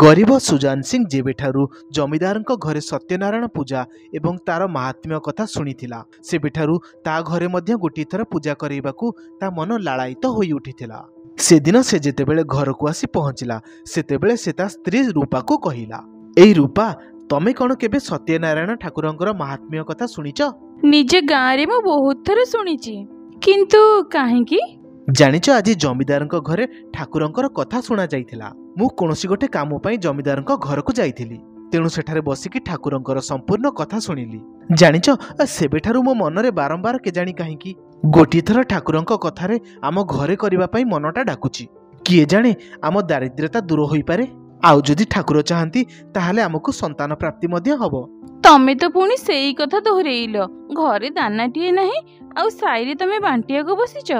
ଗରିବ ସୁଜାନ ସିଂ ଯେବେଠାରୁ ଜମିଦାରଙ୍କ ଘରେ ସତ୍ୟନାରାୟଣ ପୂଜା ଏବଂ ତାର ମାହାତ୍ମ୍ୟ କଥା ଶୁଣିଥିଲା ସେବେଠାରୁ ତା ଘରେ ମଧ୍ୟ ଗୋଟିଏ ଥର ପୂଜା କରାଇବାକୁ ତା ମନ ଲାଳାୟିତ ହୋଇ ଉଠିଥିଲା। ସେଦିନ ସେ ଯେତେବେଳେ ଘରକୁ ଆସି ପହଞ୍ଚିଲା ସେତେବେଳେ ସେ ତା ସ୍ତ୍ରୀ ରୂପାକୁ କହିଲା ଏଇ ରୂପା ତମେ କ'ଣ କେବେ ସତ୍ୟନାରାୟଣ ଠାକୁରଙ୍କର ମାହାତ୍ମ୍ୟ କଥା ଶୁଣିଛ? ନିଜ ଗାଁରେ ମୁଁ ବହୁତ ଥର ଶୁଣିଛି କିନ୍ତୁ କାହିଁକି? ଜାଣିଛ ଆଜି ଜମିଦାରଙ୍କ ଘରେ ଠାକୁରଙ୍କର କଥା ଶୁଣା ଯାଇଥିଲା। ମୁଁ କୌଣସି ଗୋଟେ କାମ ପାଇଁ ଜମିଦାରଙ୍କ ଘରକୁ ଯାଇଥିଲି। ତେଣୁ ସେଠାରେ ବସିକି ଠାକୁରଙ୍କର ସମ୍ପୂର୍ଣ୍ଣ କଥା ଶୁଣିଲି। ଜାଣିଛ ଆ, ସେବେଠାରୁ ମୋ ମନରେ ବାରମ୍ବାର କେଜାଣି କାହିଁକି ଗୋଟିଏ ଥର ଠାକୁରଙ୍କ କଥାରେ ଆମ ଘରେ କରିବା ପାଇଁ ମନଟା ଡାକୁଛି। କିଏ ଜାଣେ ଆମ ଦାରିଦ୍ର୍ୟତା ଦୂର ହୋଇପାରେ? ଆଉ ଯଦି ଠାକୁର ଚାହାନ୍ତି ତାହେଲେ ଆମକୁ ସନ୍ତାନ ପ୍ରାପ୍ତି ମଧ୍ୟ ହବ। ତମେ ତ ପୁଣି ସେଇ କଥା ଦୋହରେଇଲ। ଘରେ ଦାନାଟିଏ ନାହିଁ ଆଉ ସାଇରେ ତମେ ବାଣ୍ଟିବାକୁ ବସିଛ।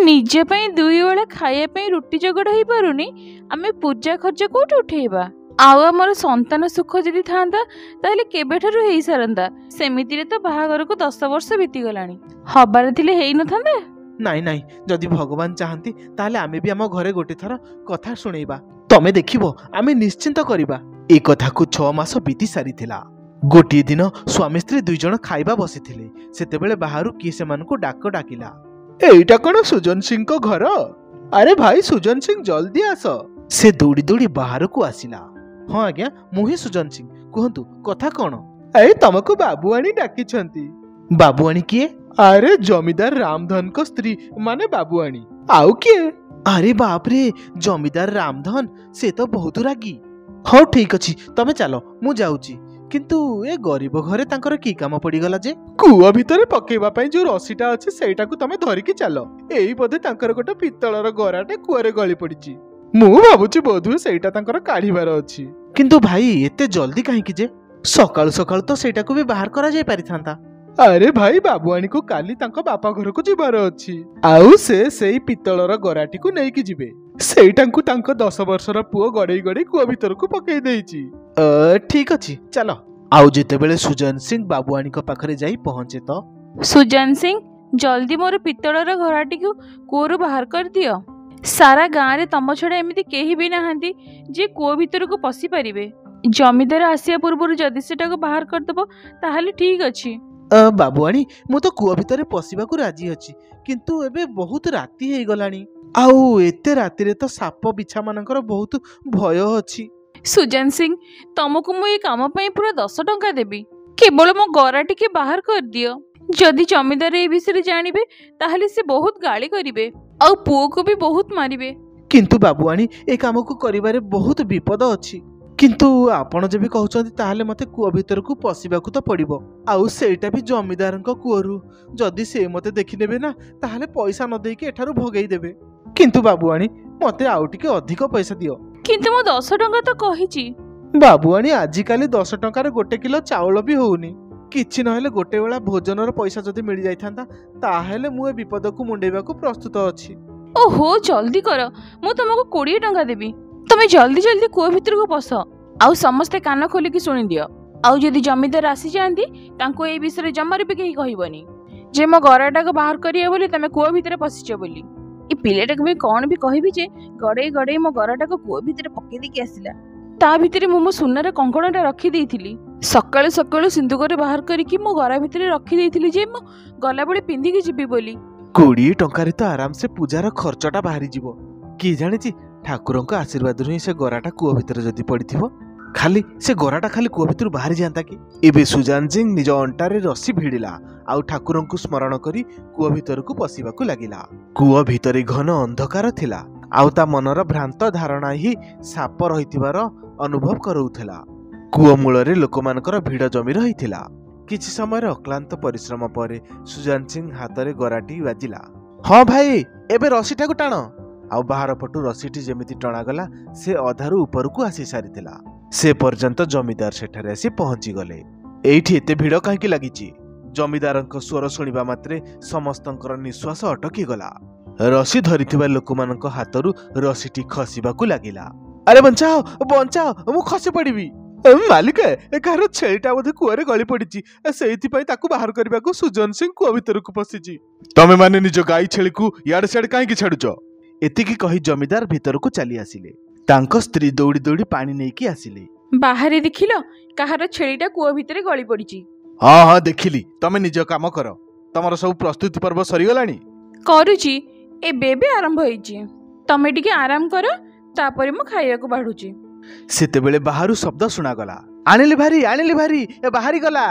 ନିଜ ପାଇଁ ଦୁଇ ଓଳ ଖାଇବା ପାଇଁ ରୁଟି ଯୋଗାଡ଼ ହେଇପାରୁନି ଆମେ ପୂଜା ଖର୍ଚ୍ଚ କୋଉଠି ଉଠେଇବା? ଆଉ ଆମର ସନ୍ତାନ ସୁଖ ଯଦି ଥାନ୍ତା ତାହେଲେ କେବେଠାରୁ ହେଇସାରନ୍ତା? ସେମିତିରେ ତ ବାହାଘରକୁ ଦଶ ବର୍ଷ ବିତିଗଲାଣି। ହବାର ଥିଲେ ହେଇନଥାନ୍ତା? ନାଇଁ ନାଇଁ ଯଦି ଭଗବାନ ଚାହାନ୍ତି ତାହେଲେ ଆମେ ବି ଆମ ଘରେ ଗୋଟେ ଥର କଥା ଶୁଣେଇବା। ତମେ ଦେଖିବ ଆମେ ନିଶ୍ଚିନ୍ତ କରିବା। ଏ କଥାକୁ ଛଅ ମାସ ବିତି ସାରିଥିଲା। ଗୋଟିଏ ଦିନ ସ୍ୱାମୀ ସ୍ତ୍ରୀ ଦୁଇ ଜଣ ଖାଇବା ବସିଥିଲେ। ସେତେବେଳେ ବାହାରୁ କିଏ ସେମାନଙ୍କୁ ଡାକ ଡାକିଲା। ଏଇଟା କ'ଣ ସୁଜନ ସିଂଙ୍କ ଘର ଆରେ ଭାଇ ସୁଜନ ସିଂ ଜଲ୍ଦି ଆସ ସେ ଦୌଡ଼ି ଦୌଡ଼ି ବାହାରକୁ ଆସିଲା ହଁ ଆଜ୍ଞା ମୁଁ ହିଁ ସୁଜନ ସିଂ। କୁହନ୍ତୁ କଥା କ'ଣ? ଏଇ ତମକୁ ବାବୁଆଣୀ ଡାକିଛନ୍ତି। ବାବୁଆଣୀ କିଏ? ଆରେ ଜମିଦାର ରାମଧନଙ୍କ ସ୍ତ୍ରୀ ମାନେ ବାବୁଆଣୀ। ଆଉ କିଏ? ଆରେ ବାପରେ ଜମିଦାର ରାମଧନ ସେ ତ ବହୁତ ରାଗି। ହଉ ଠିକ ଅଛି ତମେ ଚାଲ ମୁଁ ଯାଉଛି। କିନ୍ତୁ ଏ ଗରିବ ଘରେ ତାଙ୍କର କି କାମ ପଡିଗଲା ଯେ? କୂଅ ଭିତରେ ପକେଇବା ପାଇଁ ଯୋଉ ରସିଟା ଅଛି ସେଇଟାକୁ ତମେ ଧରିକି ଚାଲ। ଏଇ ବୋଧେ ତାଙ୍କର ଗୋଟେ ପିତ୍ତଳର ଗରାଟେ କୂଅରେ ଗଳି ପଡିଛି ମୁଁ ଭାବୁଛି ବୋଧହୁଏ ସେଇଟା ତାଙ୍କର କାଢିବାର ଅଛି। କିନ୍ତୁ ଭାଇ ଏତେ ଜଲ୍ଦି କାହିଁକି ଯେ? ସକାଳୁ ସକାଳୁ ତ ସେଇଟାକୁ ବି ବାହାର କରାଯାଇ ପାରିଥାନ୍ତା। ଆରେ ଭାଇ ବାବୁଆଣୀକୁ କାଲି ତାଙ୍କ ବାପା ଘରକୁ ଯିବାର ଅଛି। ଆଉ ସେ ସେଇ ପିତ୍ତଳର ଗରାଟିକୁ ନେଇକି ଯିବେ। ସେଇଟାଙ୍କୁ ତାଙ୍କ ଦଶ ବର୍ଷର ପୁଅ ଗଡେଇ ଗଡେଇ କୂଅ ଭିତରକୁ ପକେଇ ଦେଇଛି ଠିକ ଅଛି ଚାଲ। ଆଉ ଯେତେବେଳେ ସୁଜନ ସିଂ ବାବୁଆଣୀଙ୍କ ପାଖରେ ଯାଇ ପହଞ୍ଚେ ତ? ସୁଜାନ ସିଂ ଜଲ୍ଦି ମୋର ପିତ୍ତଳର ଘରାଟିକୁ କୂଅରୁ ବାହାର କରିଦିଅ। ସାରା ଗାଁରେ ତମ ଛଡ଼ା ଏମିତି କେହି ବି ନାହାନ୍ତି ଯିଏ କୂଅ ଭିତରକୁ ପଶି ପାରିବେ। ଜମିଦାର ଆସିବା ପୂର୍ବରୁ ଯଦି ସେଟାକୁ ବାହାର କରିଦେବ ତାହେଲେ ଠିକ୍ ଅଛି। ଅ, ବାବୁଆଣୀ ମୁଁ ତ କୂଅ ଭିତରେ ପଶିବାକୁ ରାଜି ଅଛି କିନ୍ତୁ ଏବେ ବହୁତ ରାତି ହେଇଗଲାଣି। ଆଉ ଏତେ ରାତିରେ ତ ସାପ ବିଛା ମାନଙ୍କର ବହୁତ ଭୟ ଅଛି। ସୁଜାନ ସିଂ ତମକୁ ମୁଁ ଏ କାମ ପାଇଁ ପୁରା ଦଶ ଟଙ୍କା ଦେବି। କେବଳ ମୋ ଗରା ଟିକେ ବାହାର କରିଦିଅ। ଯଦି ଜମିଦାର ଏ ବିଷୟରେ ଜାଣିବେ ତାହେଲେ ସେ ବହୁତ ଗାଳି କରିବେ ଆଉ ପୁଅକୁ ବି ବହୁତ ମାରିବେ। କିନ୍ତୁ ବାବୁଆଣୀ ଏ କାମକୁ କରିବାରେ ବହୁତ ବିପଦ ଅଛି। କିନ୍ତୁ ଆପଣ ଯେବେ କହୁଛନ୍ତି ତାହେଲେ ମତେ କୂଅ ଭିତରକୁ ପଶିବାକୁ ତ ପଡିବ। ଆଉ ସେଇଟା ବି ଜମିଦାରଙ୍କ କୂଅରୁ। ଯଦି ସେ ମତେ ଦେଖିନେବେ ନା ତାହେଲେ ପଇସା ନ ଦେଇକି ଏଠାରୁ ଭଗେଇ ଦେବେ। କିନ୍ତୁ ବାବୁଆଣୀ ମତେ ଆଉ ଟିକେ ଅଧିକ ପଇସା ଦିଅ। କିନ୍ତୁ ମୁଁ ଦଶ ଟଙ୍କା ତ କହିଛି। ବାବୁଆଣୀ ଆଜିକାଲି ଦଶ ଟଙ୍କାରେ ଗୋଟେ କିଲୋ ଚାଉଳ ବି ହଉନି। କିଛି ନହେଲେ ଗୋଟେ ବେଳା ଭୋଜନର ପଇସା ଯଦି ମିଳିଯାଇଥାନ୍ତା ତାହେଲେ ମୁଁ ଏ ବିପଦକୁ ମୁଣ୍ଡେଇବାକୁ ପ୍ରସ୍ତୁତ ଅଛି। ଓହୋ ଜଲ୍ଦି କର। ମୁଁ ତମକୁ କୋଡ଼ିଏ ଟଙ୍କା ଦେବି। ତମେ ଜଲ୍ଦି ଜଲ୍ଦି କୂଅ ଭିତରକୁ ପଶ ଆଉ ସମସ୍ତେ କାନ ଖୋଲିକି ଶୁଣିଦିଅ। ଆଉ ଯଦି ଜମିଦାର ଆସିଯାଆନ୍ତି ତାଙ୍କୁ ଏଇ ବିଷୟରେ ଜମାରୁ ବି କେହି କହିବନି। ଯେ ମୋ ଗରାଟାକୁ ବାହାର କରିବ ବୋଲି ତମେ କୂଅ ଭିତରେ ପଶିଛ ବୋଲି। ଏ ପିଲାଟାକୁ ବି କଣ ବି କହିବି ଯେ ଗଡ଼େଇ ଗଡ଼େଇ ମୋ ଗରାଟାକୁ କୂଅ ଭିତରେ ପକେଇ ଦେଇକି ଆସିଲା। ତା ଭିତରେ ମୁଁ ମୋ ସୁନାର କଙ୍କଣଟା ରଖିଦେଇଥିଲି ସକାଳୁ ସକାଳୁ ସିନ୍ଦୁକରେ ବାହାର କରିକି ମୋ ଗରା ଭିତରେ ରଖିଦେଇଥିଲି ଯେ ମୁଁ ଗଲାବେଳେ ପିନ୍ଧିକି ଯିବି ବୋଲି। କୋଡ଼ିଏ ଟଙ୍କାରେ ତ ଆରାମସେ ପୂଜାର ଖର୍ଚ୍ଚଟା ବାହାରିଯିବ। କିଏ ଜାଣିଛି ଠାକୁରଙ୍କ ଆଶୀର୍ବାଦରୁ ହିଁ ସେ ଗରାଟା କୂଅ ଭିତରେ ଯଦି ପଡିଥିବ ଖାଲି ସେ ଗରାଟା ଖାଲି କୂଅ ଭିତରୁ ବାହାରି ଯାଆନ୍ତା କି? ଏବେ ସୁଜାନ ସିଂ ନିଜ ଅଣ୍ଟାରେ ରସି ଭିଡ଼ିଲା ଆଉ ଠାକୁରଙ୍କୁ ସ୍ମରଣ କରି କୂଅ ଭିତରକୁ ପଶିବାକୁ ଲାଗିଲା। କୂଅ ଭିତରେ ଘନ ଅନ୍ଧକାର ଥିଲା ଆଉ ତା ମନର ଭ୍ରାନ୍ତ ଧାରଣା ହିଁ ସାପ ରହିଥିବାର ଅନୁଭବ କରାଉଥିଲା। କୂଅ ମୂଳରେ ଲୋକମାନଙ୍କର ଭିଡ଼ ଜମି ରହିଥିଲା। କିଛି ସମୟର ଅକ୍ଲାନ୍ତ ପରିଶ୍ରମ ପରେ ସୁଜାନ ସିଂ ହାତରେ ଗରାଟି ବାଜିଲା ହଁ ଭାଇ ଏବେ ରସିଟାକୁ ଟାଣ। ଆଉ ବାହାର ପଟୁ ରସିଟି ଯେମିତି ଟଣାଗଲା ସେ ଅଧାରୁ ଉପରକୁ ଆସି ସାରିଥିଲା। ସେ ପର୍ଯ୍ୟନ୍ତ ଜମିଦାର ସେଠାରେ ଆସି ପହଞ୍ଚିଗଲେ। ଏଇଠି ଏତେ ଭିଡ଼ କାହିଁକି ଲାଗିଛି ଜମିଦାରଙ୍କ ସ୍ୱର ଶୁଣିବା ମାତ୍ରେ ସମସ୍ତଙ୍କର ନିଶ୍ୱାସ ଅଟକିଗଲା। ରସି ଧରିଥିବା ଲୋକମାନଙ୍କ ହାତରୁ ରସିଟି ଖସିବାକୁ ଲାଗିଲା। ଆରେ ବଞ୍ଚାଅ ବଞ୍ଚାଅ ମୁଁ ଖସି ପଡ଼ିବି। ମାଲିକ କାହାର ଛେଳିଟା ବୋଧେ କୂଅରେ ଗଳି ପଡ଼ିଛି ସେଇଥିପାଇଁ ତାକୁ ବାହାର କରିବାକୁ ସୁଜନ ସିଂ କୂଅ ଭିତରକୁ ପଶିଛି ତମେ ମାନେ ନିଜ ଗାଈ ଛେଳିକୁ ଇଆଡେ ସିଆଡେ କାହିଁକି ଛାଡୁଛ ଏତିକି କହି ଜମିଦାର ଭିତରକୁ ଚାଲି ଆସିଲେ ତାଙ୍କ ସ୍ତ୍ରୀ ଦୌଡ଼ି ଦୌଡ଼ି ପାଣି ନେଇକି ଆସିଲେ। ବାହାରେ ଦେଖିଲ କାହାର ଛେଳିଟା କୂଅ ଭିତରେ ଗଳି ପଡ଼ିଛି ହଁ ହଁ ଦେଖିଲି ତମେ ନିଜ କାମ କର ତମର ସବୁ ପ୍ରସ୍ତୁତି ପର୍ବ ସରିଗଲାଣି? କରୁଛି ଏବେ ଏବେ ଆରମ୍ଭ ହେଇଛି ତମେ ଟିକେ ଆରାମ କର ତାପରେ ମୁଁ ଖାଇବାକୁ ବାଢୁଛି ସେତେବେଳେ ବାହାରୁ ଶବ୍ଦ ଶୁଣାଗଲା ଆଣିଲି ଭାରି ଆଣିଲି ଭାରି ଏ ବାହାରି ଗଲା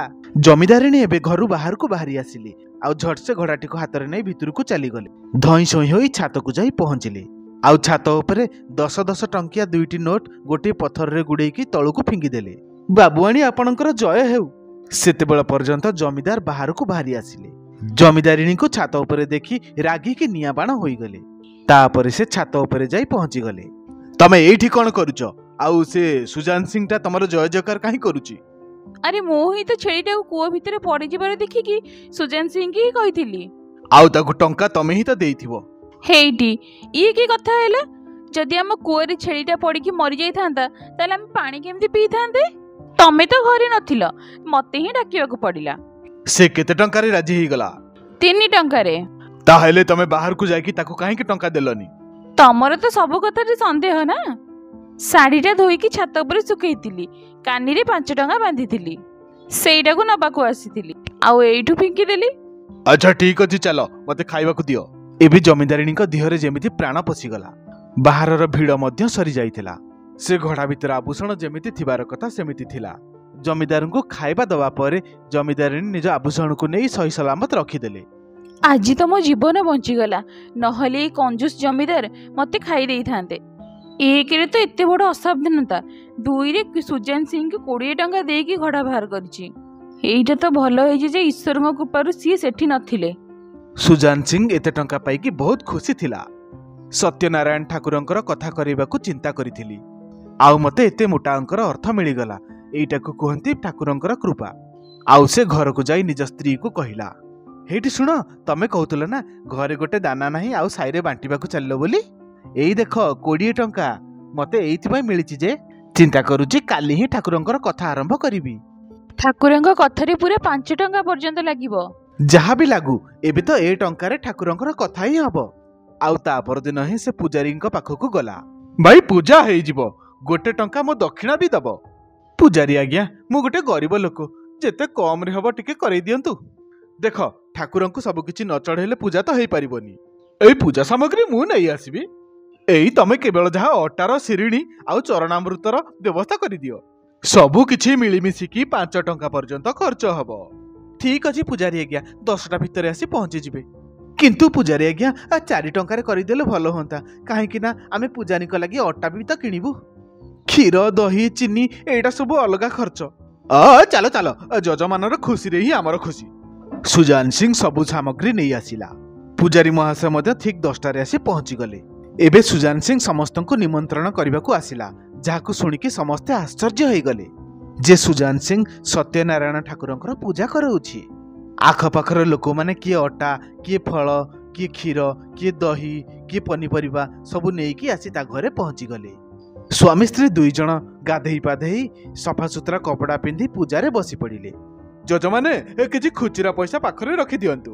ଜମିଦାରିଣୀ ଏବେ ଘରୁ ବାହାରକୁ ବାହାରି ଆସିଲେ ଆଉ ଝଟସେ ଘୋଡ଼ାଟିକୁ ହାତରେ ନେଇ ଭିତରକୁ ଚାଲିଗଲେ। ଧଇଁ ସଇଁ ହୋଇ ଛାତକୁ ଯାଇ ପହଞ୍ଚିଲେ। ଆଉ ଛାତ ଉପରେ ଦଶ ଦଶ ଟଙ୍କିଆ ଦୁଇଟି ନୋଟ୍ ଗୋଟିଏ ପଥରରେ ଗୁଡ଼େଇକି ତଳକୁ ଫିଙ୍ଗିଦେଲେ। ବାବୁଆଣୀ ଆପଣଙ୍କର ଜୟ ହେଉ। ସେତେବେଳ ପର୍ଯ୍ୟନ୍ତ ଜମିଦାର ବାହାରକୁ ବାହାରି ଆସିଲେ। ଜମିଦାରିଣୀଙ୍କୁ ଛାତ ଉପରେ ଦେଖି ରାଗିକି ନିଆଁ ବାଣ ହୋଇଗଲେ। ତାପରେ ସେ ଛାତ ଉପରେ ଯାଇ ପହଞ୍ଚିଗଲେ। ତମେ ଏଇଠି କଣ କରୁଛ? ଆଉ ସେ ସୁଜାନ ସିଂଟା ତମର ଜୟ ଜୟକାର କାହିଁ କରୁଛି? ଆରେ ମୁଁ ହିଁ ତ ଛେଳିଟାକୁ କୂଅ ଭିତରେ ପଡ଼ିଯିବାର ଦେଖିକି ସୁଜାନ ସିଂକି ହିଁ କହିଥିଲି। ଆଉ ତାକୁ ଟଙ୍କା ତମେ ହିଁ ତ ଦେଇଥିବ। ହେଇଟି। ଇଏ କି କଥା ହେଲା? ଯଦି ଆମ କୂଅରେ ଛେଳିଟା ପଡ଼ିକି ମରିଯାଇଥାନ୍ତା ତାହେଲେ ଆମେ ପାଣି କେମିତି ପିଇଥାନ୍ତେ? ତମେ ତ ଘରେ ନଥିଲ ମତେ ହିଁ ଡାକିବାକୁ ପଡ଼ିଲା। ସେ କେତେ ଟଙ୍କାରେ ରାଜି ହେଇଗଲା? ତିନି ଟଙ୍କାରେ। ତାହେଲେ ତମେ ବାହାରକୁ ଯାଇକି ତାକୁ କାହିଁକି ଟଙ୍କା ଦେଲନି? ତମର ତ ସବୁ କଥାରେ ସନ୍ଦେହ ନା? ଶାଢ଼ୀଟା ଧୋଇକି ଛାତ ଉପରେ ଶୁଖେଇଥିଲି କାନିରେ ପାଞ୍ଚ ଟଙ୍କା ବାନ୍ଧିଥିଲି। ସେଇଟାକୁ ନବାକୁ ଆସିଥିଲି। ଆଉ ଏଇଠୁ ଫିଙ୍କିଦେଲି ଆଚ୍ଛା ଠିକ ଅଛି ଚାଲ ମତେ ଖାଇବାକୁ ଦିଅ। ଏବେ ଜମିଦାରିଣୀଙ୍କ ଦେହରେ ଯେମିତି ପ୍ରାଣ ପଶିଗଲା ବାହାରର ଭିଡ଼ ମଧ୍ୟ ସରିଯାଇଥିଲା। ସେ ଘୋଡ଼ା ଭିତରେ ଆଭୂଷଣ ଯେମିତି ଥିବାର କଥା ସେମିତି ଥିଲା। ଜମିଦାରଙ୍କୁ ଖାଇବା ଦେବା ପରେ ଜମିଦାରିଣୀ ନିଜ ଆଭୂଷଣକୁ ନେଇ ସହି ସଲାମତ ରଖିଦେଲେ। ଆଜି ତ ମୋ ଜୀବନ ବଞ୍ଚିଗଲା ନହେଲେ ଏଇ କଞ୍ଜୁସ ଜମିଦାର ମତେ ଖାଇ ଦେଇଥାନ୍ତେ। ଏକରେ ତ ଏତେ ବଡ଼ ଅସାବଧାନତା ଦୁଇରେ ସୁଜାନ ସିଂଙ୍କୁ କୋଡ଼ିଏ ଟଙ୍କା ଦେଇକି ଘୋଡ଼ା ବାହାର କରିଛି। ଏଇଟା ତ ଭଲ ହେଇଛି ଯେ ଈଶ୍ୱରଙ୍କ କୃପାରୁ ସିଏ ସେଠି ନଥିଲେ। ସୁଜାନ ସିଂ ଏତେ ଟଙ୍କା ପାଇକି ବହୁତ ଖୁସି ଥିଲା। ସତ୍ୟନାରାୟଣ ଠାକୁରଙ୍କର କଥା କରିବାକୁ ଚିନ୍ତା କରିଥିଲି। ଆଉ ମତେ ଏତେ ମୋଟା ଅଙ୍କର ଅର୍ଥ ମିଳିଗଲା ଏଇଟାକୁ କୁହନ୍ତି ଠାକୁରଙ୍କର କୃପା। ଆଉ ସେ ଘରକୁ ଯାଇ ନିଜ ସ୍ତ୍ରୀକୁ କହିଲା ହେଇଠି ଶୁଣ ତମେ କହୁଥିଲ ନା ଘରେ ଗୋଟେ ଦାନା ନାହିଁ ଆଉ ସାଇରେ ବାଣ୍ଟିବାକୁ ଚାଲିଲ ବୋଲି? ଏଇ ଦେଖ କୋଡ଼ିଏ ଟଙ୍କା। ମତେ ଏଇଥିପାଇଁ ମିଳିଛି ଯେ ଚିନ୍ତା କରୁଛି କାଲି ହିଁ ଠାକୁରଙ୍କର କଥା ଆରମ୍ଭ କରିବି। ଠାକୁରଙ୍କ କଥାରେ ପୁରା ପାଞ୍ଚ ଟଙ୍କା ପର୍ଯ୍ୟନ୍ତ ଲାଗିବ। ଯାହା ବି ଲାଗୁ ଏବେ ତ ଏ ଟଙ୍କାରେ ଠାକୁରଙ୍କର କଥା ହିଁ ହବ। ଆଉ ତା ପରଦିନ ହିଁ ସେ ପୂଜାରୀଙ୍କ ପାଖକୁ ଗଲା। ଭାଇ ପୂଜା ହେଇଯିବ। ଗୋଟେ ଟଙ୍କା ମୋ ଦକ୍ଷିଣା ବି ଦବ। ପୂଜାରୀ ଆଜ୍ଞା ମୁଁ ଗୋଟେ ଗରିବ ଲୋକ। ଯେତେ କମରେ ହବ ଟିକେ କରେଇ ଦିଅନ୍ତୁ। ଦେଖ ଠାକୁରଙ୍କୁ ସବୁ କିଛି ନ ଚଢେଇଲେ ପୂଜା ତ ହେଇପାରିବନି। ଏଇ ପୂଜା ସାମଗ୍ରୀ ମୁଁ ନେଇ ଆସିବି। ଏଇ ତମେ କେବଳ ଯାହା ଅଟାର ଶିରିଣୀ ଆଉ ଚରଣାମୃତର ବ୍ୟବସ୍ଥା କରିଦିଅ। ସବୁ କିଛି ମିଳିମିଶିକି ପାଞ୍ଚ ଟଙ୍କା ପର୍ଯ୍ୟନ୍ତ ଖର୍ଚ୍ଚ ହବ। ଠିକ ଅଛି ପୂଜାରୀ ଆଜ୍ଞା। ଦଶଟା ଭିତରେ ଆସି ପହଞ୍ଚିଯିବେ। କିନ୍ତୁ ପୂଜାରୀ ଆଜ୍ଞା ଆ ଚାରି ଟଙ୍କାରେ କରିଦେଲେ ଭଲ ହୁଅନ୍ତା। କାହିଁକି ନା ଆମେ ପୂଜାରୀଙ୍କ ଲାଗି ଅଟା ବି ତ କିଣିବୁ। କ୍ଷୀର ଦହି ଚିନି ଏଇଟା ସବୁ ଅଲଗା ଖର୍ଚ୍ଚ। ଅ ଚାଲ ଚାଲ ଯଜମାନର ଖୁସିରେ ହିଁ ଆମର ଖୁସି। ସୁଜାନ ସିଂ ସବୁ ସାମଗ୍ରୀ ନେଇ ଆସିଲା। ପୂଜାରୀ ମହାଶୟ ମଧ୍ୟ ଠିକ ଦଶଟାରେ ଆସି ପହଞ୍ଚିଗଲେ। ଏବେ ସୁଜାନ ସିଂ ସମସ୍ତଙ୍କୁ ନିମନ୍ତ୍ରଣ କରିବାକୁ ଆସିଲା। ଯାହାକୁ ଶୁଣିକି ସମସ୍ତେ ଆଶ୍ଚର୍ଯ୍ୟ ହେଇଗଲେ। ଯେ ସୁଜାନ ସିଂ ସତ୍ୟନାରାୟଣ ଠାକୁରଙ୍କର ପୂଜା କରାଉଛି ଆଖପାଖର ଲୋକମାନେ କିଏ ଅଟା କିଏ ଫଳ କିଏ କ୍ଷୀର କିଏ ଦହି କିଏ ପନିପରିବା ସବୁ ନେଇକି ଆସି ତା ଘରେ ପହଞ୍ଚିଗଲେ। ସ୍ୱାମୀ ସ୍ତ୍ରୀ ଦୁଇ ଜଣ ଗାଧେଇ ପାଧେଇ ସଫାସୁତୁରା କପଡ଼ା ପିନ୍ଧି ପୂଜାରେ ବସି ପଡ଼ିଲେ ଯଜମାନେ କିଛି ଖୁଚୁରା ପଇସା ପାଖରେ ରଖିଦିଅନ୍ତୁ।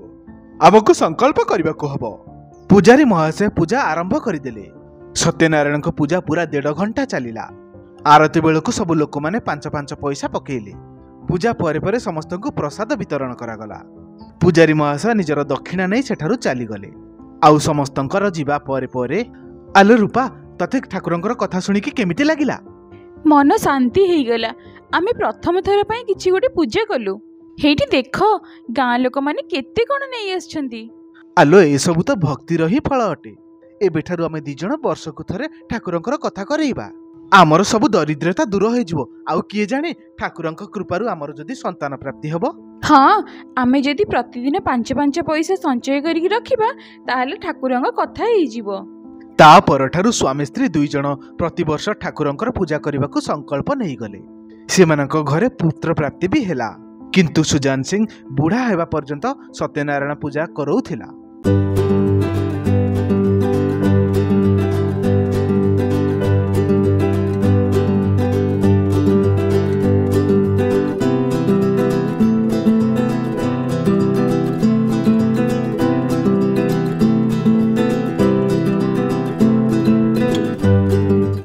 ଆମକୁ ସଂକଳ୍ପ କରିବାକୁ ହବ। ପୂଜାରୀ ମହାଶୟ ପୂଜା ଆରମ୍ଭ କରିଦେଲେ। ସତ୍ୟନାରାୟଣଙ୍କ ପୂଜା ପୁରା ଦେଢ଼ ଘଣ୍ଟା ଚାଲିଲା। ଆରତି ବେଳକୁ ସବୁ ଲୋକମାନେ ପାଞ୍ଚ ପାଞ୍ଚ ପଇସା ପକେଇଲେ। ପୂଜା ପରେ ପରେ ସମସ୍ତଙ୍କୁ ପ୍ରସାଦ ବିତରଣ କରାଗଲା। ପୂଜାରୀ ମହାଶୟ ନିଜର ଦକ୍ଷିଣା ନେଇ ସେଠାରୁ ଚାଲିଗଲେ। ଆଉ ସମସ୍ତଙ୍କର ଯିବା ପରେ ପରେ ଆଲୋ ରୂପା ତତେ ଠାକୁରଙ୍କର କଥା ଶୁଣିକି କେମିତି ଲାଗିଲା? ମନ ଶାନ୍ତି ହେଇଗଲା। ଆମେ ପ୍ରଥମ ଥର ପାଇଁ କିଛି ଗୋଟେ ପୂଜା କଲୁ। ହେଇଠି ଦେଖ ଗାଁ ଲୋକମାନେ କେତେ କଣ ନେଇ ଆସିଛନ୍ତି। ଆଲୋ ଏସବୁ ତ ଭକ୍ତିର ହିଁ ଫଳ ଅଟେ। ଏବେଠାରୁ ଆମେ ଦି ଜଣ ବର୍ଷକୁ ଥରେ ଠାକୁରଙ୍କର କଥା କରେଇବା। ଆମର ସବୁ ଦରିଦ୍ରତା ଦୂର ହେଇଯିବ। ଆଉ କିଏ ଜାଣେ ଠାକୁରଙ୍କ କୃପାରୁ ଆମର ଯଦି ସନ୍ତାନ ପ୍ରାପ୍ତି ହବ? ହଁ ଆମେ ଯଦି ପ୍ରତିଦିନ ପାଞ୍ଚ ପାଞ୍ଚ ପଇସା ସଞ୍ଚୟ କରିକି ରଖିବା ତାହେଲେ ଠାକୁରଙ୍କ କଥା ହେଇଯିବ। ତା ପରଠାରୁ ସ୍ୱାମୀ ସ୍ତ୍ରୀ ଦୁଇ ଜଣ ପ୍ରତିବର୍ଷ ଠାକୁରଙ୍କର ପୂଜା କରିବାକୁ ସଂକଳ୍ପ ନେଇଗଲେ। ସେମାନଙ୍କ ଘରେ ପୁତ୍ର ପ୍ରାପ୍ତି ବି ହେଲା। କିନ୍ତୁ ସୁଜାନ ସିଂ ବୁଢ଼ା ହେବା ପର୍ଯ୍ୟନ୍ତ ସତ୍ୟନାରାୟଣ ପୂଜା କରଉଥିଲା।